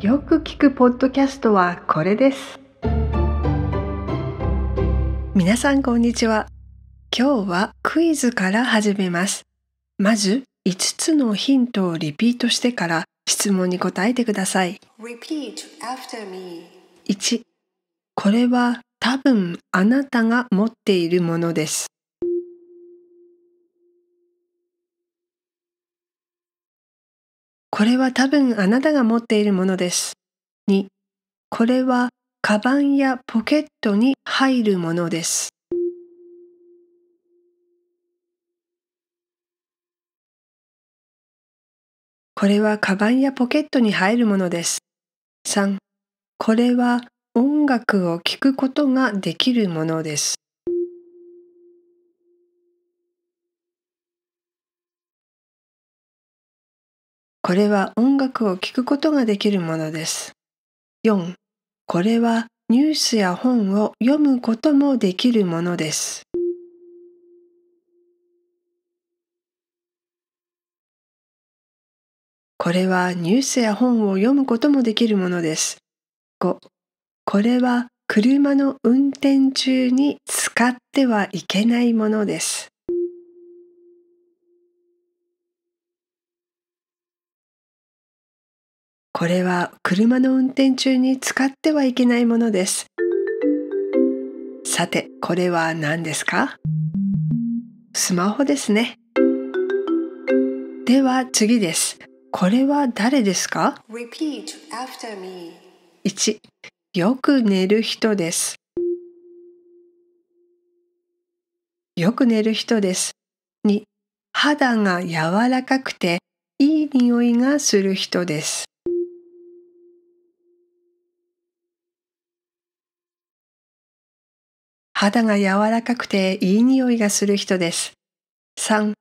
よく聞くポッドキャストはこれです。皆さんこんにちは。今日はクイズから始めます。まず5つのヒントをリピートしてから質問に答えてください。Repeat after me. 1これは多分あなたが持っているものですこれは多分あなたが持っているものです。2これはカバンやポケットに入るものです。これはカバンやポケットに入るものです。3これは音楽を聴くことができるものです。これは音楽を聴くことができるものです。4. これはニュースや本を読むこともできるものです。これはニュースや本を読むこともできるものです。5. これは車の運転中に使ってはいけないものです。これは車の運転中に使ってはいけないものです。さて、これは何ですか？スマホですね。では次です。これは誰ですか？Repeat after me. ?1、よく寝る人です。よく寝る人です。2、肌が柔らかくていい匂いがする人です。肌が柔らかくていい匂いがする人です。3.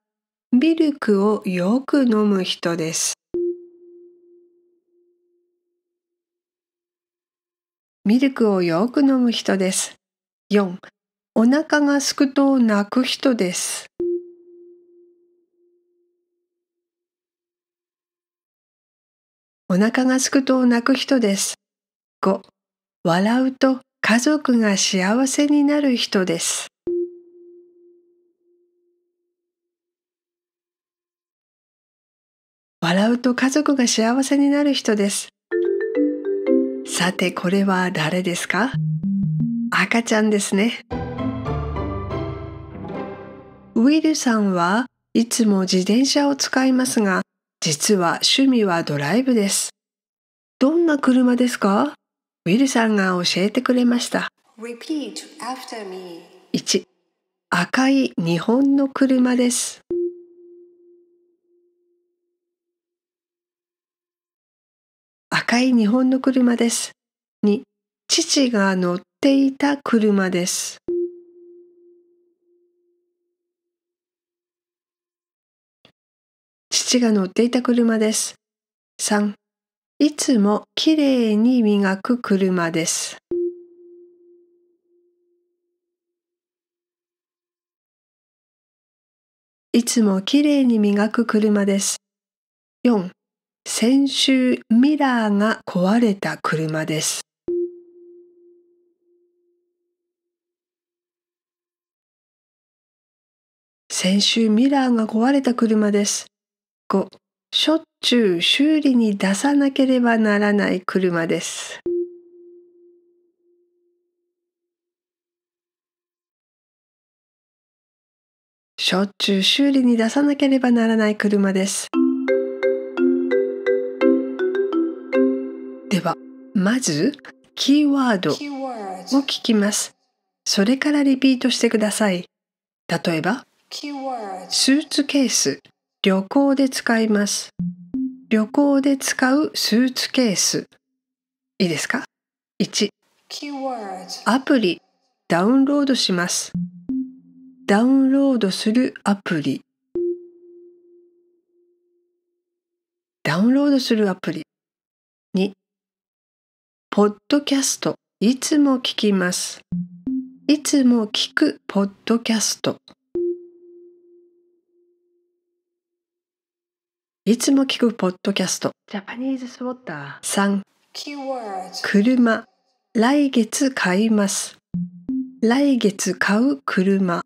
ミルクをよく飲む人です。ミルクをよく飲む人です。4. お腹がすくと泣く人です。お腹がすくと泣く人です。5. 笑うと家族が幸せになる人です。笑うと家族が幸せになる人です。さてこれは誰ですか？赤ちゃんですね。ウィルさんはいつも自転車を使いますが、実は趣味はドライブです。どんな車ですか？ウィルさんが教えてくれました。Repeat after me. 1赤い日本の車です。赤い日本の車です。2父が乗っていた車です。父が乗っていた車です。3いつもきれいに磨く車です。いつもきれいに磨く車です。4. 先週ミラーが壊れた車です。先週ミラーが壊れた車です。5. しょっちゅう修理に出さなければならない車です。しょっちゅう修理に出さなければならない車です。では、まず、キーワードを.聞きます。それからリピートしてください。例えば.スーツケース、旅行で使います。旅行で使うスーツケース。いいですか ?1、Keywords. アプリ、ダウンロードします。ダウンロードするアプリ。ダウンロードするアプリ。2、ポッドキャスト、いつも聞きます。いつも聞くポッドキャスト。いつも聞くポッドキャスト。ジャパニーズスウォッター。3、keyword, 車、来月買います。来月買う車。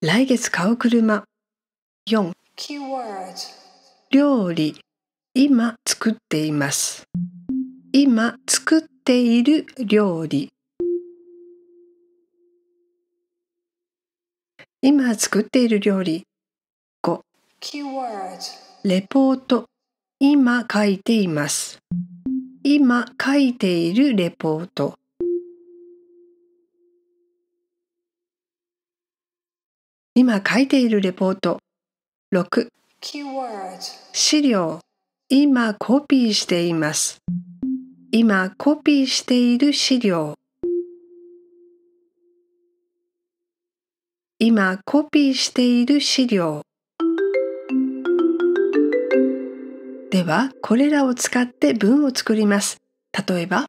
来月買う車。4、keyword, 料理、今作っています。今作っている料理。今作っている料理。5、keyword, レポート、今書いています。今書いているレポート。今書いているレポート。6、keyword, 資料、今コピーしています。今コピーしている資料。今コピーしている資料。では、これらを使って文を作ります。例えば、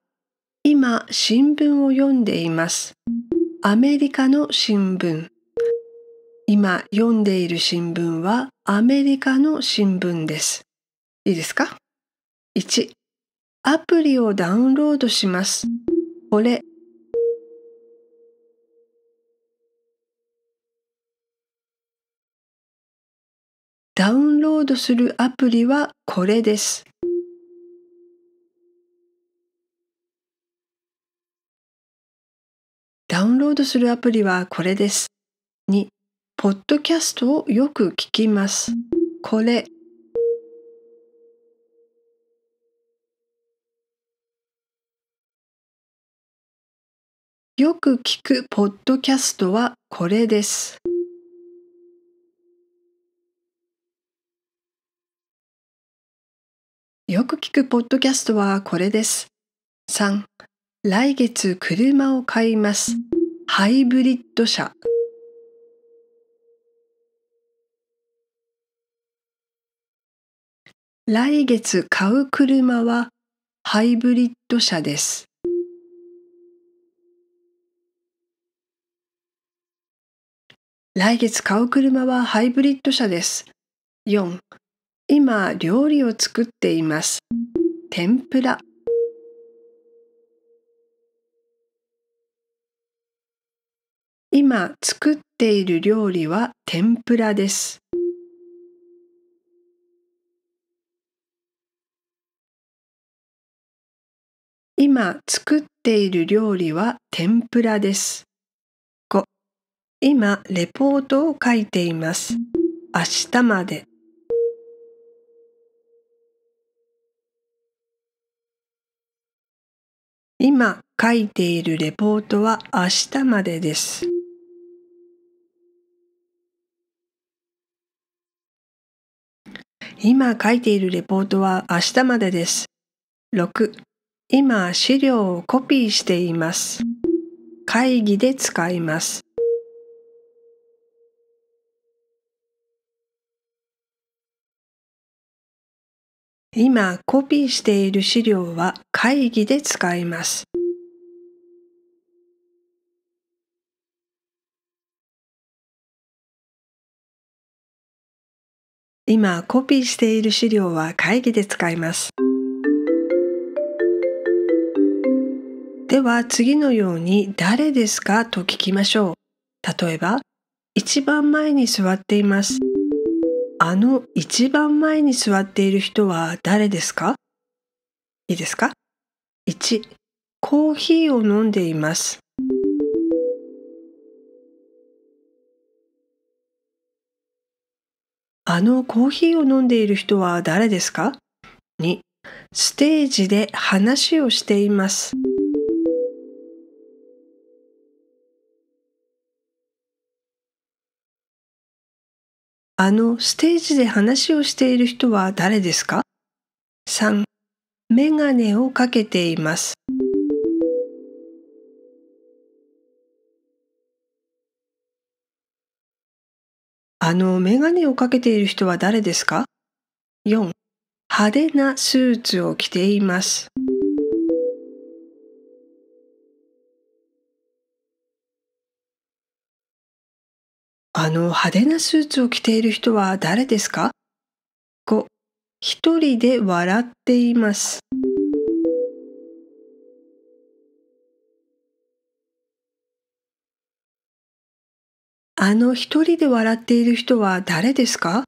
今新聞を読んでいます。アメリカの新聞。今読んでいる新聞はアメリカの新聞です。いいですか ?1、アプリをダウンロードします。これ。ダウンロードするアプリはこれです。ダウンロードするアプリはこれです。2、ポッドキャストをよく聞きます。これ。よく聞くポッドキャストはこれです。よく聞くポッドキャストはこれです。3. 来月車を買います。ハイブリッド車。来月買う車はハイブリッド車です。来月買う車はハイブリッド車です。4. 今料理を作っています。天ぷら。今作っている料理は天ぷらです。今作っている料理は天ぷらです。5. 今レポートを書いています。明日まで。今書いているレポートは明日までです。今書いているレポートは明日までです。6. 今資料をコピーしています。会議で使います。今コピーしている資料は会議で使います。今コピーしている資料は会議で使います。では次のように誰ですかと聞きましょう。例えば、一番前に座っています。あの一番前に座っている人は誰ですか？いいですか ?1、コーヒーを飲んでいます。あのコーヒーを飲んでいる人は誰ですか ?2、ステージで話をしています。あのステージで話をしている人は誰ですか ?3、メガネをかけています。あのメガネをかけている人は誰ですか ?4、派手なスーツを着ています。あの派手なスーツを着ている人は誰ですか ?5、一人で笑っています。あの一人で笑っている人は誰ですか？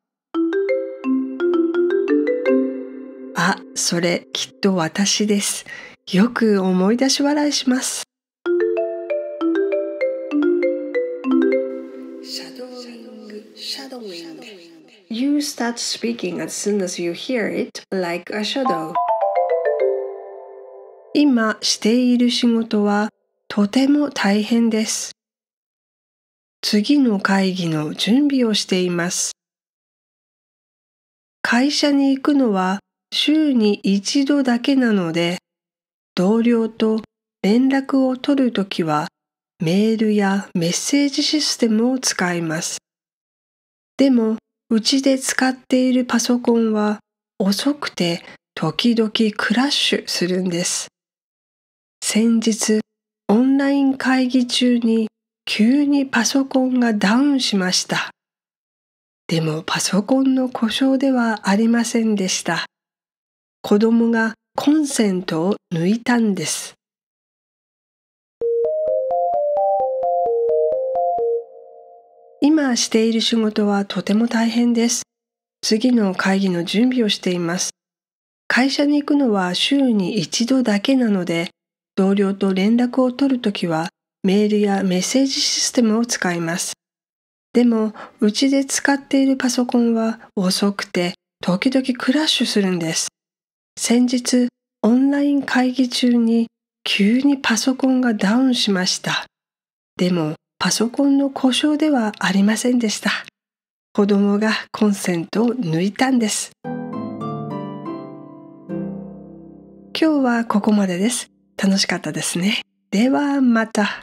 あ、それきっと私です。よく思い出し笑いします。Shadowing. You start speaking as soon as you hear it like a shadow. 今している仕事はとても大変です。次の会議の準備をしています。会社に行くのは週に一度だけなので、同僚と連絡を取るときはメールやメッセージシステムを使います。でも、うちで使っているパソコンは遅くて時々クラッシュするんです。先日、オンライン会議中に急にパソコンがダウンしました。でもパソコンの故障ではありませんでした。子供がコンセントを抜いたんです。今している仕事はとても大変です。次の会議の準備をしています。会社に行くのは週に一度だけなので、同僚と連絡を取るときはメールやメッセージシステムを使います。でも、うちで使っているパソコンは遅くて時々クラッシュするんです。先日、オンライン会議中に急にパソコンがダウンしました。でも、パソコンの故障ではありませんでした。子供がコンセントを抜いたんです。今日はここまでです。楽しかったですね。ではまた。